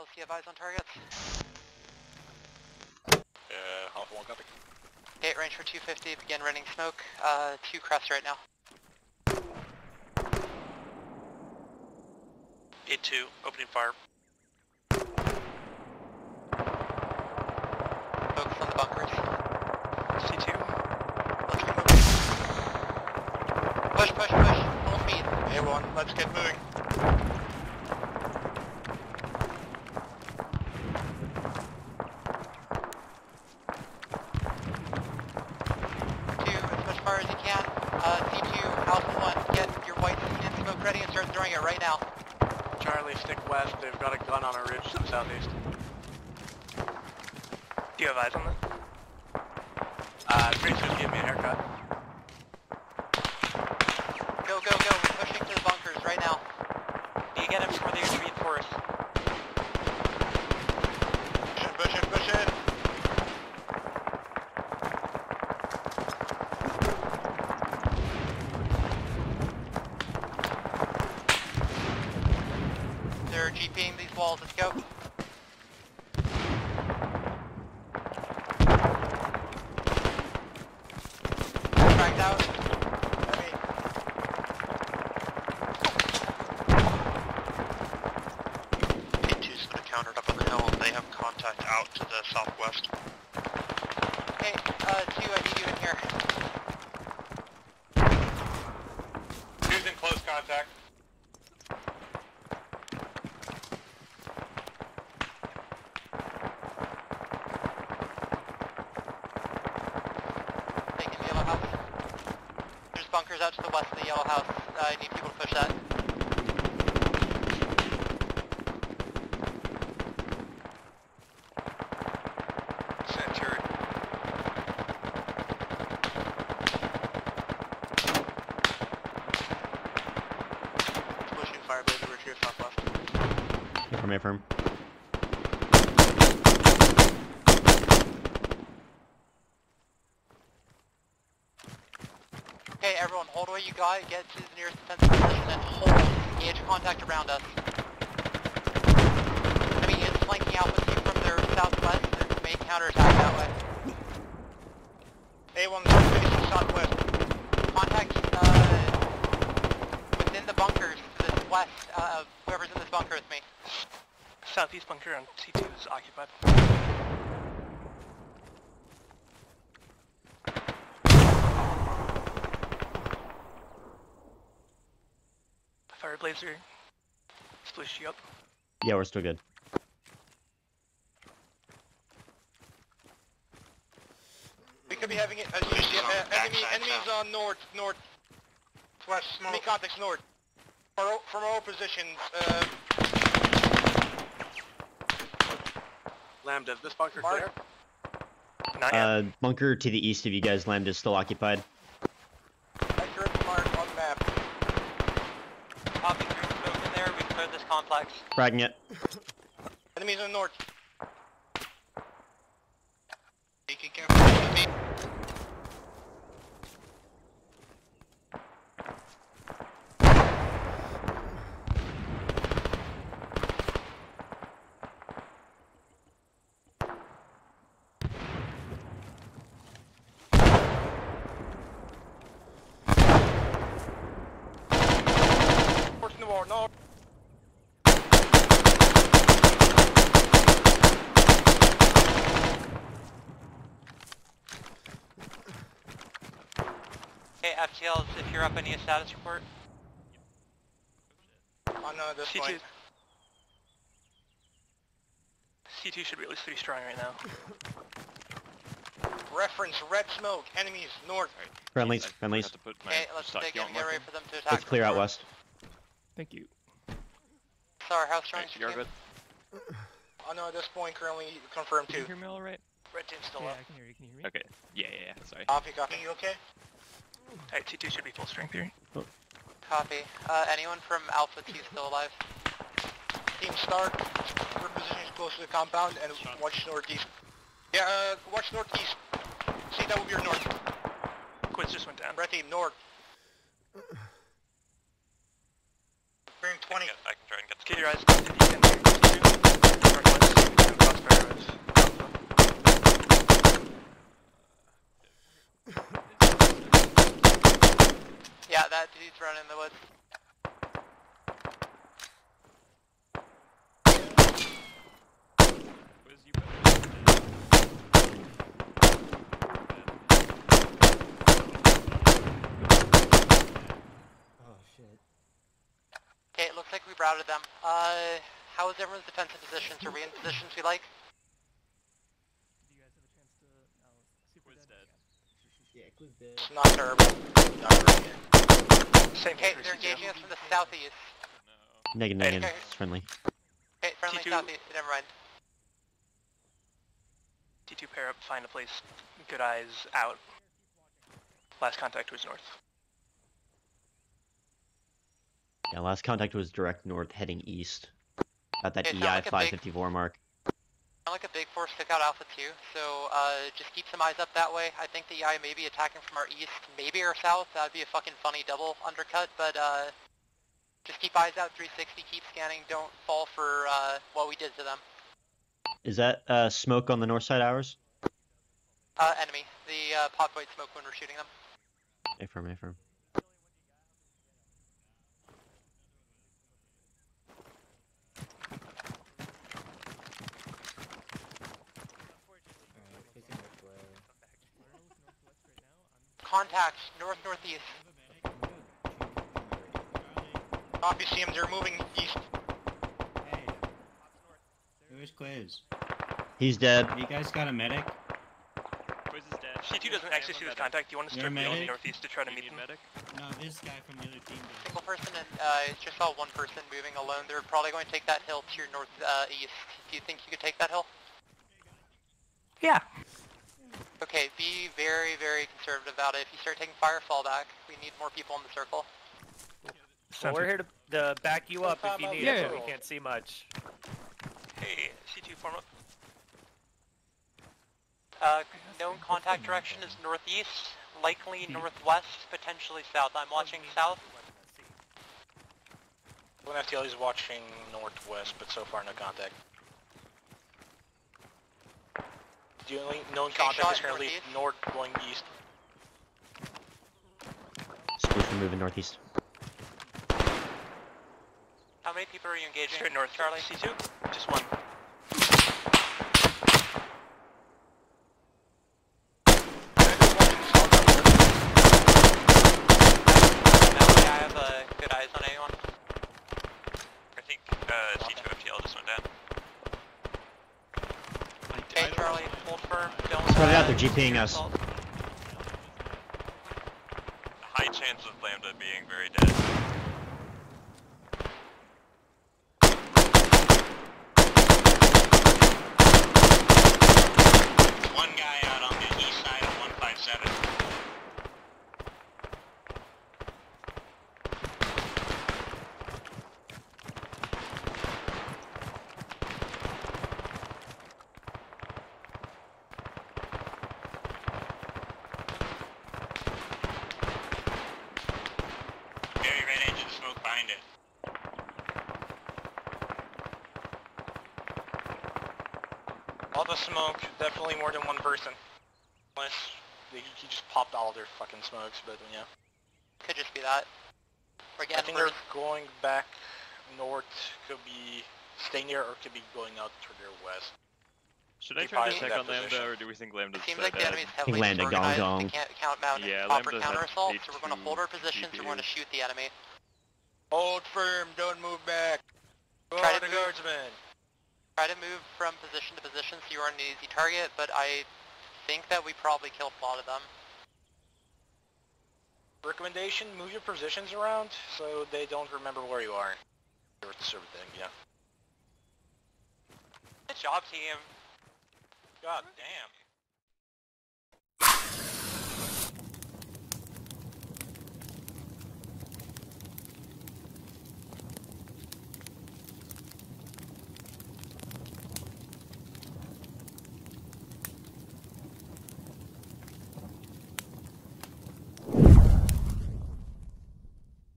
FTLs, do you have eyes on targets? Uh, Alpha 1 copy. Gate range for 250, begin running smoke. Uh, two crest right now. A2, opening fire. Focus on the bunkers. C2. Let's get moving. Push, push, push. Full speed. A1, let's get moving. Two, as much as you can. Uh, C2, Alpha 1, get your white skin smoke ready and start throwing it right now. Charlie, stick west. They've got a gun on a ridge to the southeast. Do you have eyes on them? Uh, pretty soon give me a haircut. Go, go, go. We're pushing to the bunkers right now. You get him before they reinforce. Push it, push it, push it. They're GPing these walls. Let's go. Cracked out. Heavy. A2's been countered up on the hill. They have contact out to the southwest. Okay, uh, two, I need you in here. Two's in close contact. Taking the yellow house. There's bunkers out to the west of the yellow house. Uh, I need people to push that. Century. Pushing Fireblaze over to your southwest. Affirm, affirm. Okay, everyone, hold what you got. Get to the nearest defensive position and hold. Engage contact around us. Enemy is flanking out with you from their southwest. There's may counterattack that way. A1 facing southwest. Contact uh, within the bunkers to the west. Uh, whoever's in this bunker with me. Southeast bunker on C2 is occupied. Fireblazer, splosh you up. Yeah, we're still good. We could be having it, as you uh, enemy, enemies on north, north, west, enemy contacts north. From our, from our positions, uh, Lambda, this bunker Mark. clear? Not yet. Uh, bunker to the east of you guys, Lambda is still occupied. accurate mark on the map. Copy through smoke in there. We cleared this complex. Fragging it. Enemies on north. Taking care of me. Forcing the war, north. Okay, FTLs, if you're up, I need a status report. On uh, this C2. point. C2 should be at least three strong right now. Reference, red smoke, enemies north. Friendlies, friendlies. Okay, let's dig in and get ready for them to attack. Let's clear out west. Thank you. Sorry, how strong is your you're team? On uh, this point, currently confirmed Can you two. hear me all right? Red team's still yeah, up. I can hear you. Can you hear me? Okay. Yeah, yeah, yeah. Sorry. Copy, copy. You okay? Alright, T2 should be full strength here. Copy. Uh, anyone from Alpha 2 still alive? Team start. We're positioned close to the compound and watch northeast. Yeah, uh, watch northeast. See, that will be your north. Quiz just went down. Red team, north. Bearing 20. I can try and get Get your eyes. If you can, C2. Yeah, that dude's running in the woods. Oh. Okay, it looks like we routed them. Uh, how is everyone's defensive positions? Are we in positions we like? Yeah, Clue's dead. Not terrible. Not very good. Same Okay, they're C2. engaging us from the southeast. Negative, Hey, negative. okay. It's friendly. Okay, friendly T2. southeast. Never mind. T2 pair up, find a place. Good eyes out. Last contact was north. Yeah, last contact was direct north, heading east. At that Okay, sound EI like a big- 554 mark. Sound like a big force took out Alpha 2, so uh, just keep some eyes up that way. I think the EI may be attacking from our east, maybe our south. That would be a fucking funny double undercut, but uh, just keep eyes out 360, keep scanning, don't fall for uh, what we did to them. Is that uh, smoke on the north side ours? Uh, enemy. The uh, pot white smoke when we're shooting them. Affirm, affirm. Alright, facing which way? Contact, north-northeast. Copy, see them. They're moving east. Hey, where's Quiz? He's dead. You guys got a medic? Quiz is dead. C2 doesn't actually see this contact. Do you want to You're start a going northeast to try to meet them? No, this guy from the other team did. Single person and uh, just saw one person moving alone. They're probably going to take that hill to your north uh, east. Do you think you could take that hill? Yeah. Okay, be very, very conservative about it. If you start taking fire, fall back. We need more people in the circle. Well, we're here to, to back you up if you need I'll it, get but we can't see much. Hey, C2 form up. Uh, known contact direction is northeast, likely northwest, potentially south. I'm watching south. One FTL is watching northwest, but so far no contact. The only known Okay, contact shot is currently northeast. north going east. Spoof moving northeast. How many people are you engaging? Straight north, Charlie. C2? Just one. Now I have uh, good eyes on anyone. I think uh, C2 FTL just went down. Okay, Charlie, hold uh, they're GPing us. assault. High chance of Lambda being very dead. One guy out on the east side of 157. Very red engine smoke behind it. All the smoke, definitely more than one person. Unless they, he just popped all their fucking smokes, but yeah. Could just be that. We're I think they're going back north, could be staying there or could be going out to their west. Should I try to in check that on Lambda, position. or do we think Lambda's Seems so like the dead? enemy's heavily Lambda, gong, gong. They can't count mount Yeah, proper Lambda's counter assault, so we're going to hold our positions. We're going to shoot the enemy. Hold firm, don't move back. Go Try to the move. guardsman. Try to move from position to position so you are an easy target, but I think that we probably killed a lot of them. Recommendation, move your positions around so they don't remember where you are. Sort of thing, yeah. Good job, team. God damn.